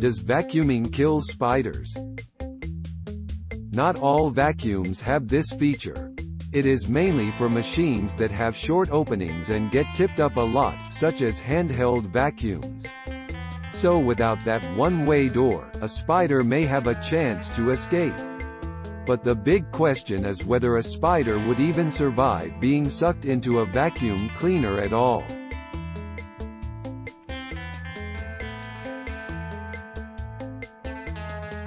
Does vacuuming kill spiders? Not all vacuums have this feature. It is mainly for machines that have short openings and get tipped up a lot, such as handheld vacuums. So without that one-way door, a spider may have a chance to escape. But the big question is whether a spider would even survive being sucked into a vacuum cleaner at all.